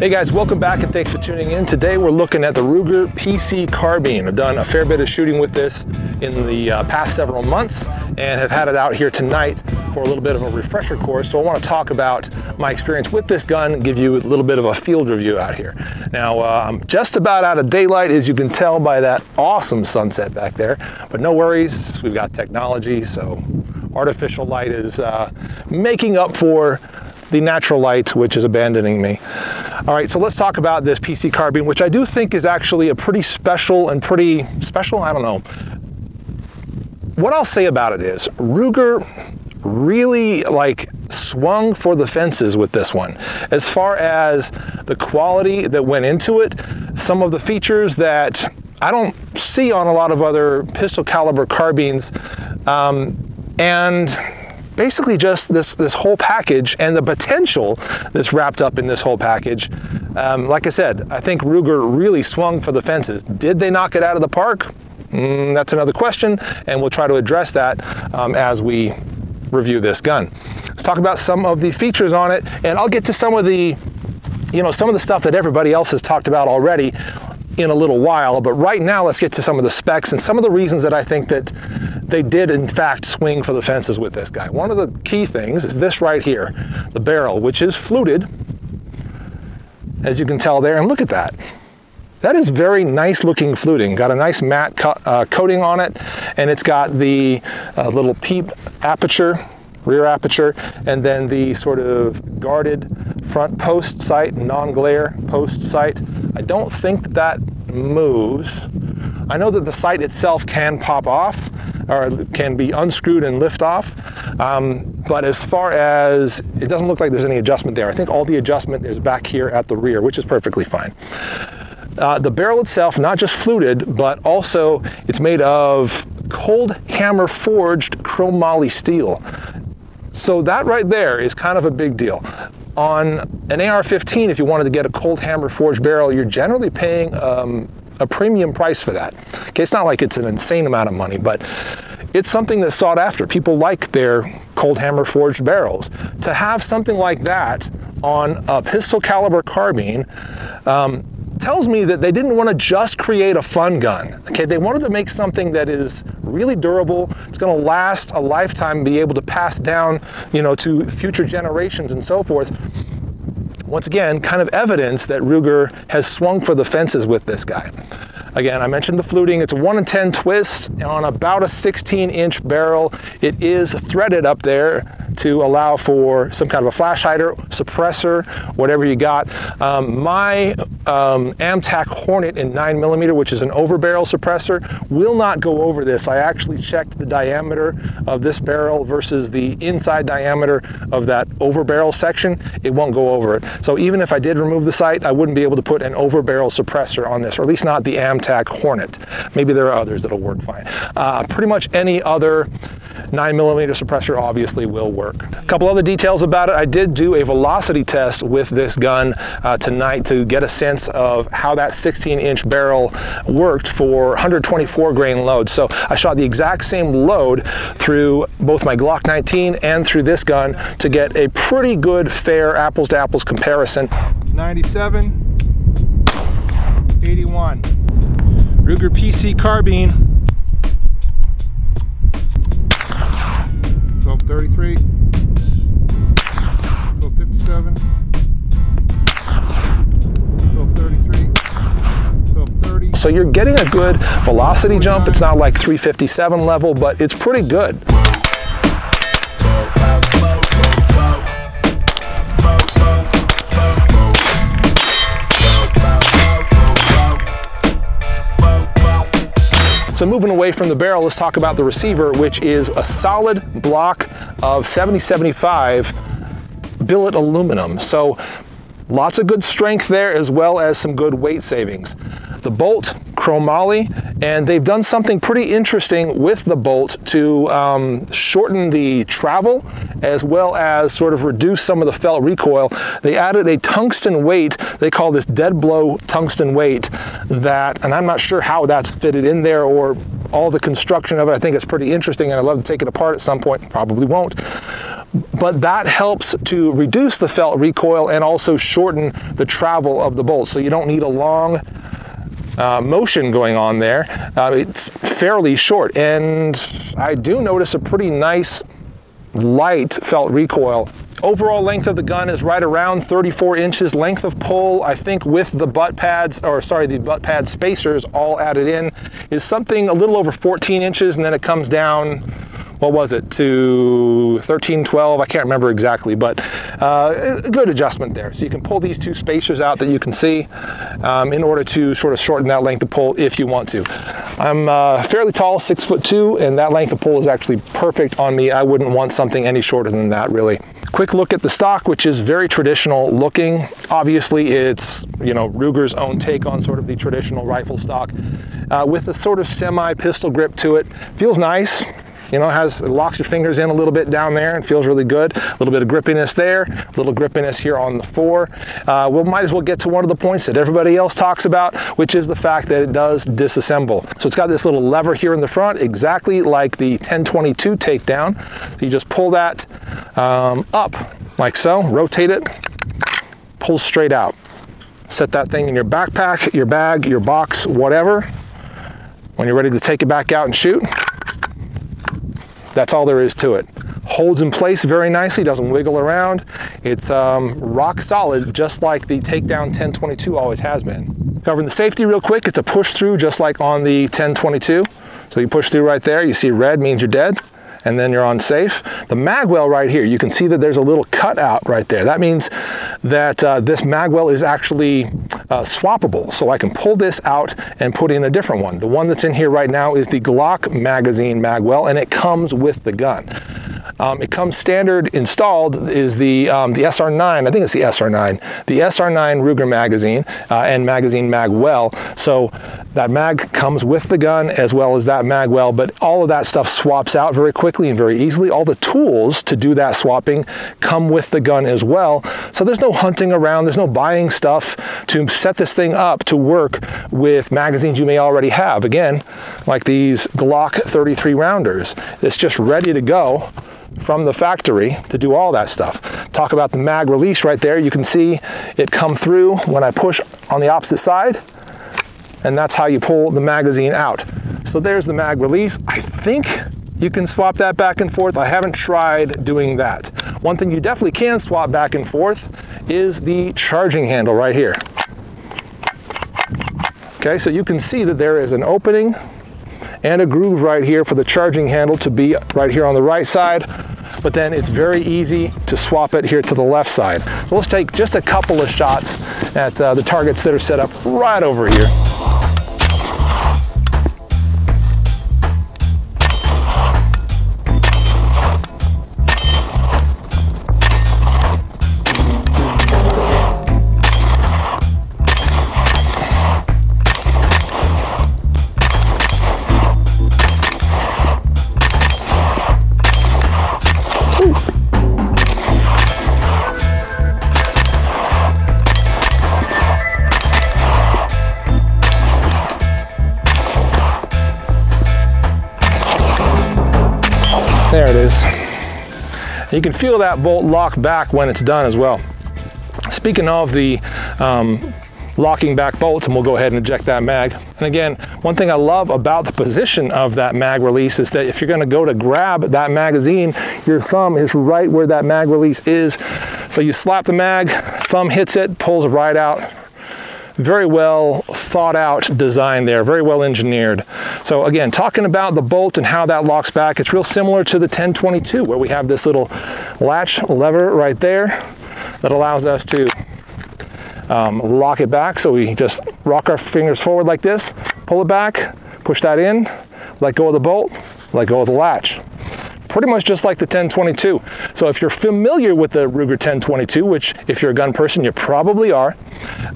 Hey guys, welcome back and thanks for tuning in. Today we're looking at the Ruger PC Carbine. I've done a fair bit of shooting with this in the uh, past several months and have had it out here tonight for a little bit of a refresher course. So I want to talk about my experience with this gun, give you a little bit of a field review out here. Now, uh, I'm just about out of daylight, as you can tell by that awesome sunset back there, but no worries, we've got technology, so artificial light is uh, making up for the natural light, which is abandoning me. All right, so let's talk about this PC carbine, which I do think is actually a pretty special and pretty special, I don't know. What I'll say about it is Ruger really like swung for the fences with this one. As far as the quality that went into it, some of the features that I don't see on a lot of other pistol caliber carbines, um, and basically just this, this whole package and the potential that's wrapped up in this whole package. Um, like I said, I think Ruger really swung for the fences. Did they knock it out of the park? Mm, that's another question, and we'll try to address that um, as we review this gun. Let's talk about some of the features on it, and I'll get to some of the, you know, some of the stuff that everybody else has talked about already in a little while, but right now let's get to some of the specs and some of the reasons that I think that they did in fact swing for the fences with this guy. One of the key things is this right here, the barrel, which is fluted, as you can tell there, and look at that. That is very nice looking fluting. Got a nice matte co uh, coating on it, and it's got the uh, little peep aperture, rear aperture, and then the sort of guarded front post sight, non-glare post sight. I don't think that moves. I know that the sight itself can pop off, or can be unscrewed and lift off. Um, but as far as, it doesn't look like there's any adjustment there. I think all the adjustment is back here at the rear, which is perfectly fine. Uh, the barrel itself, not just fluted, but also it's made of cold hammer forged chromoly steel. So that right there is kind of a big deal. On an AR-15, if you wanted to get a cold hammer forged barrel, you're generally paying um, a premium price for that. Okay, it's not like it's an insane amount of money, but it's something that's sought after. People like their cold hammer forged barrels. To have something like that on a pistol caliber carbine um, tells me that they didn't want to just create a fun gun. Okay, they wanted to make something that is really durable, it's going to last a lifetime, be able to pass down, you know, to future generations and so forth once again, kind of evidence that Ruger has swung for the fences with this guy. Again, I mentioned the fluting. It's a 1 in 10 twist on about a 16 inch barrel. It is threaded up there to allow for some kind of a flash hider, suppressor, whatever you got. Um, my um, Amtac Hornet in 9mm, which is an over barrel suppressor, will not go over this. I actually checked the diameter of this barrel versus the inside diameter of that over barrel section. It won't go over it. So even if I did remove the sight, I wouldn't be able to put an over barrel suppressor on this, or at least not the Amtac Hornet. Maybe there are others that'll work fine. Uh, pretty much any other 9mm suppressor obviously will work. A couple other details about it. I did do a velocity test with this gun uh, tonight to get a sense of how that 16 inch barrel worked for 124 grain load. So I shot the exact same load through both my Glock 19 and through this gun to get a pretty good fair apples to apples comparison. 97, 81. Ruger PC carbine 1233, 1257, 1233, 1230. So you're getting a good velocity jump. It's not like 357 level, but it's pretty good. So moving away from the barrel, let's talk about the receiver, which is a solid block of 7075 billet aluminum. So lots of good strength there as well as some good weight savings. The bolt, chromoly, and they've done something pretty interesting with the bolt to um, shorten the travel as well as sort of reduce some of the felt recoil. They added a tungsten weight, they call this dead blow tungsten weight that, and I'm not sure how that's fitted in there or all the construction of it. I think it's pretty interesting and I'd love to take it apart at some point, probably won't. but that helps to reduce the felt recoil and also shorten the travel of the bolt. So you don't need a long uh, motion going on there. Uh, it's fairly short and I do notice a pretty nice light felt recoil. Overall length of the gun is right around 34 inches. Length of pull, I think with the butt pads, or sorry, the butt pad spacers all added in, is something a little over 14 inches and then it comes down what was it, to 13, 12, I can't remember exactly, but uh, good adjustment there. So you can pull these two spacers out that you can see um, in order to sort of shorten that length of pull if you want to. I'm uh, fairly tall, six foot two, and that length of pull is actually perfect on me. I wouldn't want something any shorter than that, really. Quick look at the stock, which is very traditional looking. Obviously, it's, you know, Ruger's own take on sort of the traditional rifle stock uh, with a sort of semi-pistol grip to it. Feels nice, you know, has locks your fingers in a little bit down there and feels really good. A little bit of grippiness there, a little grippiness here on the fore. Uh, we might as well get to one of the points that everybody else talks about, which is the fact that it does disassemble. So it's got this little lever here in the front, exactly like the 1022 takedown. So you just pull that um, up like so, rotate it, pulls straight out. Set that thing in your backpack, your bag, your box, whatever. When you're ready to take it back out and shoot, that's all there is to it. Holds in place very nicely, doesn't wiggle around. It's um, rock solid, just like the Takedown 1022 always has been. Covering the safety real quick, it's a push through just like on the 1022. So you push through right there, you see red means you're dead and then you're on safe. The magwell right here, you can see that there's a little cutout right there. That means that uh, this magwell is actually uh, swappable. So I can pull this out and put in a different one. The one that's in here right now is the Glock magazine magwell and it comes with the gun. Um, it comes standard installed is the, um, the SR9, I think it's the SR9, the SR9 Ruger magazine uh, and magazine mag well. So that mag comes with the gun as well as that mag well, but all of that stuff swaps out very quickly and very easily. All the tools to do that swapping come with the gun as well. So there's no hunting around, there's no buying stuff to set this thing up to work with magazines you may already have. Again, like these Glock 33 rounders. It's just ready to go from the factory to do all that stuff. Talk about the mag release right there. You can see it come through when I push on the opposite side and that's how you pull the magazine out. So there's the mag release. I think you can swap that back and forth. I haven't tried doing that. One thing you definitely can swap back and forth is the charging handle right here. Okay, so you can see that there is an opening and a groove right here for the charging handle to be right here on the right side, but then it's very easy to swap it here to the left side. So let's take just a couple of shots at uh, the targets that are set up right over here. Is. You can feel that bolt lock back when it's done as well. Speaking of the um, locking back bolts, and we'll go ahead and eject that mag. And again, one thing I love about the position of that mag release is that if you're gonna go to grab that magazine, your thumb is right where that mag release is. So you slap the mag, thumb hits it, pulls right out, very well thought out design there, very well engineered. So again, talking about the bolt and how that locks back, it's real similar to the 1022 where we have this little latch lever right there that allows us to um, lock it back. So we just rock our fingers forward like this, pull it back, push that in, let go of the bolt, let go of the latch pretty much just like the 1022. So if you're familiar with the Ruger 1022, which if you're a gun person, you probably are,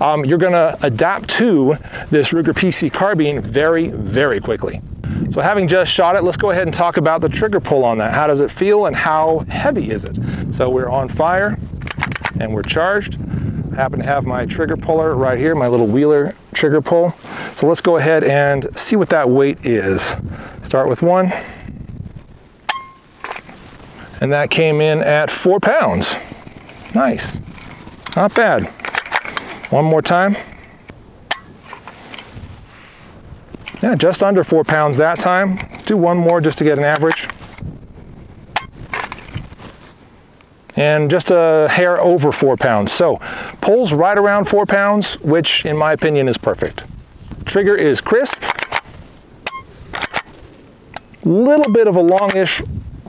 um, you're gonna adapt to this Ruger PC carbine very, very quickly. So having just shot it, let's go ahead and talk about the trigger pull on that. How does it feel and how heavy is it? So we're on fire and we're charged. I happen to have my trigger puller right here, my little Wheeler trigger pull. So let's go ahead and see what that weight is. Start with one, and that came in at four pounds. Nice, not bad. One more time. Yeah, just under four pounds that time. Do one more just to get an average. And just a hair over four pounds. So pulls right around four pounds, which in my opinion is perfect. Trigger is crisp. Little bit of a longish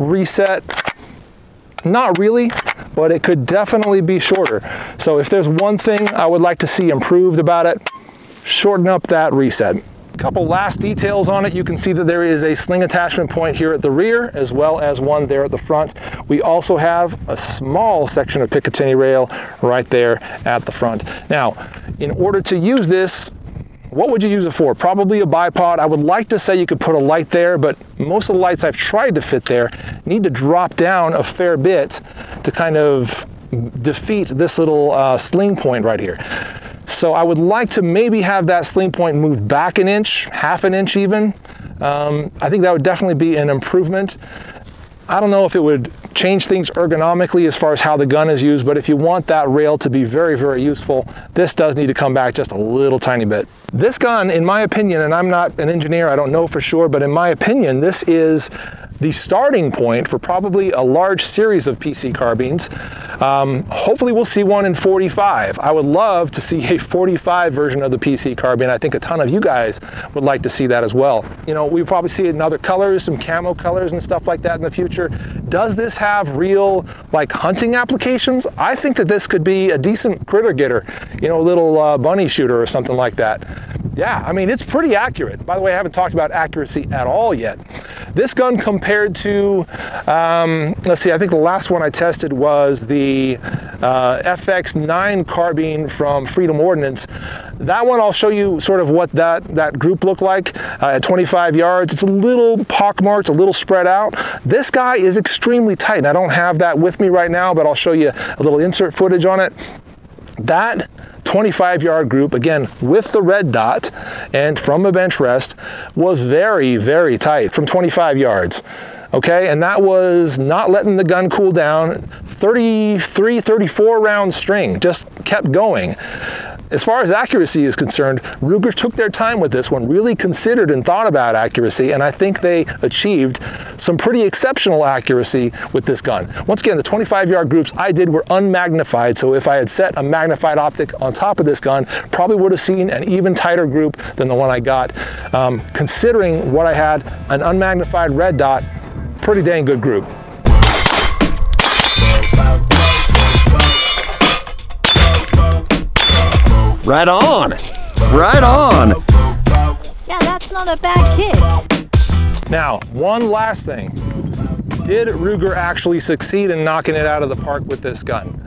reset. Not really, but it could definitely be shorter. So if there's one thing I would like to see improved about it, shorten up that reset. A couple last details on it. You can see that there is a sling attachment point here at the rear as well as one there at the front. We also have a small section of Picatinny rail right there at the front. Now, in order to use this, what would you use it for? Probably a bipod. I would like to say you could put a light there, but most of the lights I've tried to fit there need to drop down a fair bit to kind of defeat this little uh, sling point right here. So I would like to maybe have that sling point move back an inch, half an inch even. Um, I think that would definitely be an improvement. I don't know if it would change things ergonomically as far as how the gun is used, but if you want that rail to be very, very useful, this does need to come back just a little tiny bit. This gun, in my opinion, and I'm not an engineer, I don't know for sure, but in my opinion, this is the starting point for probably a large series of PC carbines. Um, hopefully we'll see one in 45. I would love to see a 45 version of the PC carbine. I think a ton of you guys would like to see that as well. You know, we probably see it in other colors, some camo colors and stuff like that in the future. Does this have real like hunting applications? I think that this could be a decent critter getter, you know, a little uh, bunny shooter or something like that. Yeah, I mean, it's pretty accurate. By the way, I haven't talked about accuracy at all yet. This gun compared to, um, let's see, I think the last one I tested was the uh, FX9 carbine from Freedom Ordnance. That one, I'll show you sort of what that, that group looked like uh, at 25 yards. It's a little pockmarked, a little spread out. This guy is extremely tight, and I don't have that with me right now, but I'll show you a little insert footage on it. That 25 yard group, again, with the red dot and from a bench rest, was very, very tight from 25 yards. Okay, and that was not letting the gun cool down. 33, 34 round string, just kept going. As far as accuracy is concerned, Ruger took their time with this one, really considered and thought about accuracy, and I think they achieved some pretty exceptional accuracy with this gun. Once again, the 25 yard groups I did were unmagnified, so if I had set a magnified optic on top of this gun, probably would have seen an even tighter group than the one I got. Um, considering what I had, an unmagnified red dot, pretty dang good group. Right on. Right on. Yeah, that's not a bad kick. Now, one last thing. Did Ruger actually succeed in knocking it out of the park with this gun?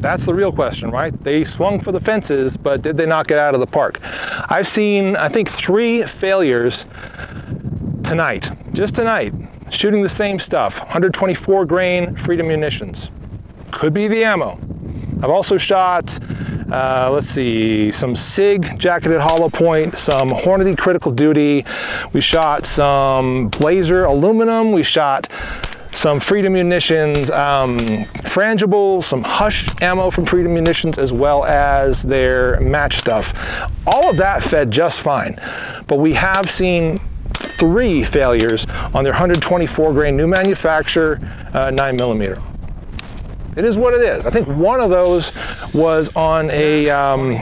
That's the real question, right? They swung for the fences, but did they knock it out of the park? I've seen, I think, three failures tonight, just tonight, shooting the same stuff, 124 grain Freedom munitions. Could be the ammo. I've also shot uh, let's see, some SIG jacketed hollow point, some Hornady critical duty. We shot some Blazer aluminum. We shot some Freedom Munitions um, frangibles, some Hush ammo from Freedom Munitions, as well as their match stuff. All of that fed just fine, but we have seen three failures on their 124 grain new manufacturer uh, 9 millimeter. It is what it is. I think one of those was on a um,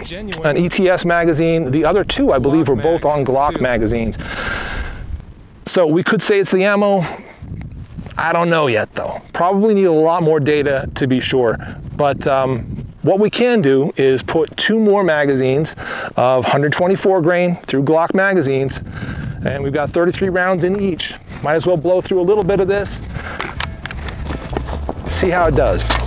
an ETS magazine. The other two, I believe, were both on Glock magazines. So we could say it's the ammo. I don't know yet, though. Probably need a lot more data to be sure. But um, what we can do is put two more magazines of 124 grain through Glock magazines, and we've got 33 rounds in each. Might as well blow through a little bit of this, see how it does.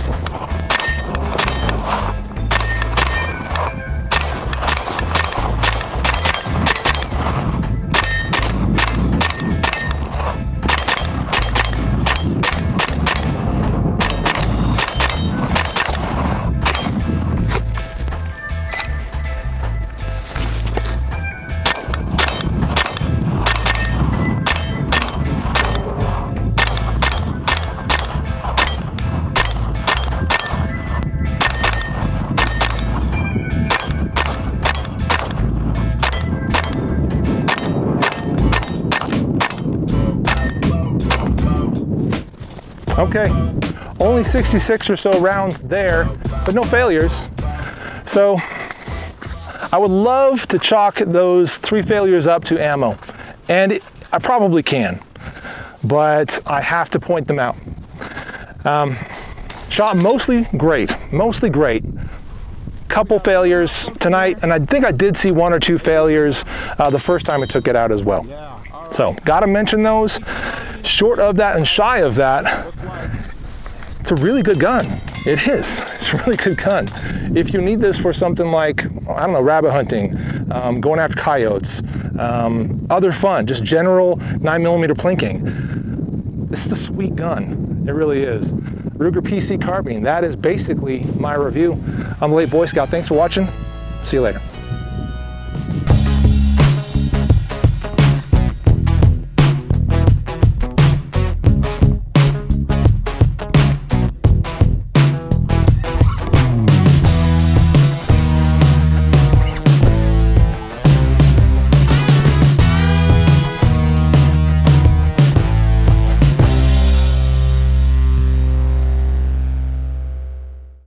Okay, only 66 or so rounds there, but no failures. So I would love to chalk those three failures up to ammo, and I probably can, but I have to point them out. Um, shot mostly great, mostly great. Couple failures tonight, and I think I did see one or two failures uh, the first time I took it out as well. So, gotta mention those. Short of that and shy of that, it's a really good gun. It is. It's a really good gun. If you need this for something like, I don't know, rabbit hunting, um, going after coyotes, um, other fun, just general 9mm plinking, this is a sweet gun. It really is. Ruger PC Carbine, that is basically my review. I'm the Late Boy Scout. Thanks for watching. See you later.